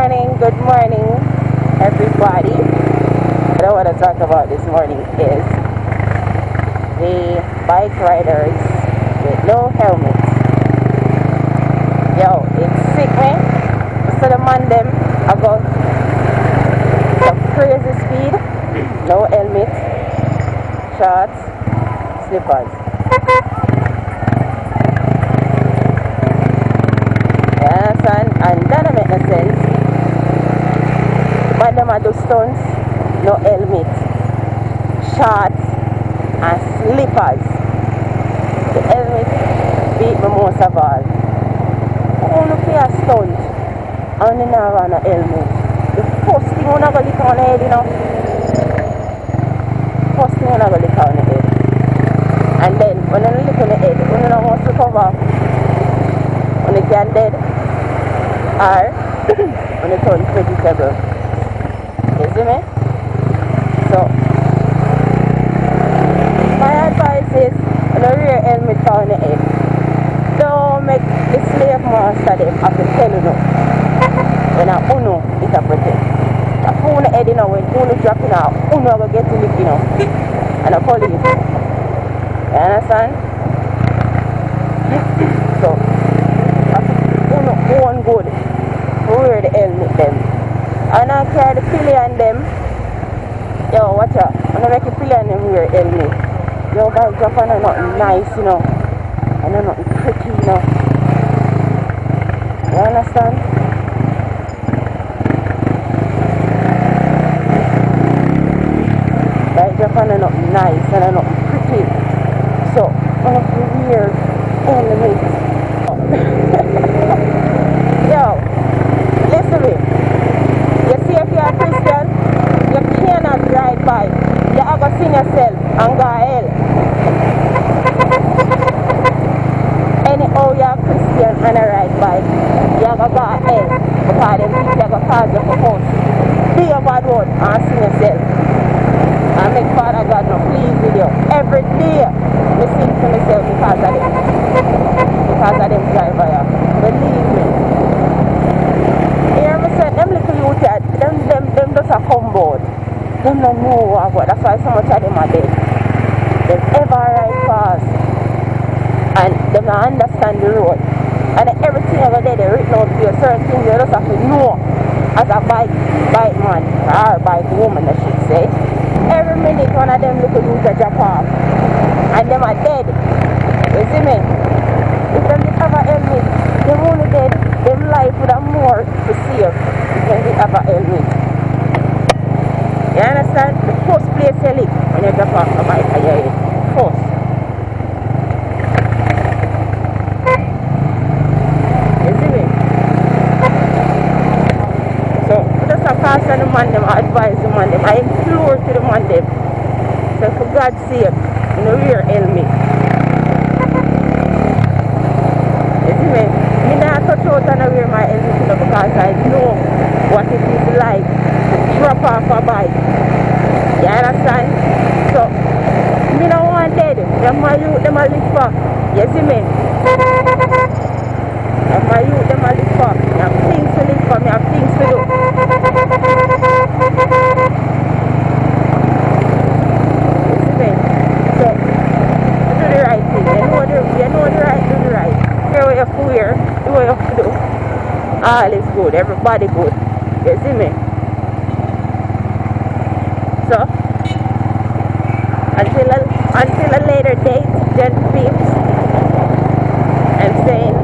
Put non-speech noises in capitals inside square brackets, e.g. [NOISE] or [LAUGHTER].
morning. Good morning, everybody. What I want to talk about this morning is the bike riders with no helmets. Yo, it's sick, man. So the man them about crazy speed, no helmet, shorts, slippers. You understand? And that don't make no sense. But them are do stunts, no helmet, shorts, and slippers. The helmet beat me most of all. Look for a stunt and you not run a helmet? The first thing you not go lick on the head, you know. First thing you not go lick on the head. And then when you lick on the head, you know how to cover when you can dead or [COUGHS] when you turn vegetable. You me? So my advice is you wear helmet on the head, don't make the slave master them have to tell you. [LAUGHS] When a uno is a protect. A phone head you know when uno dropping out, uno will get to lick you know. And a police. You understand? [COUGHS] So uno one good. Wear the helmet them. And I carry the pillion them. Yo, watch out. When I make a pillion them wear helmet. Eh, Yo guys Japan are not nice, you know. And they're not pretty, you know. You understand? Japan are not nice and are not pretty. So one of the weird elements. Yo, listen to me. You see if you're a Christian, you cannot ride bike. You have yourself and go hell. Anyhow oh, you're a Christian and a ride bike, you have to go hell. Because them people you have to cause you for house. Do your bad word and sing yourself. And make Father God no please with you. Every day, I sing to myself because of them. Because of them driver. yeah. Believe me. Hear me say, them little youth, them, them, them just a come board. Don't know what, what. That's why so much of them are dead. Them ever ride fast. And them don't understand the road. And everything over there, they written out you. Certain things you just have to know as a bike, bike man or bike woman, I should say. Every minute one of them little youths a drop off. And them are dead. You see me? If them did have a helmet, them only dead, them life would have more to save if them did have a helmet. You understand? The first place you live when you drop off a bike at your head. First. You see me? So, just a caution the man them, I advise the man them, I implore to the man them. So for God's sake, you know, wear helmet. You see me? Me not touch out and I wear my helmet you know, because I know what it is like to drop off a bike. You understand? So, me no want dead. Them my youth, them a live for. You see me? Them my youth, them a live for. Me have things to live for. Me have things to do. You? So, do the right thing. You know the, you know the right, do the right. Hear what you have to do what you have to do. All is good, everybody good. You see me? So, until until a later date, then Peeps. I'm saying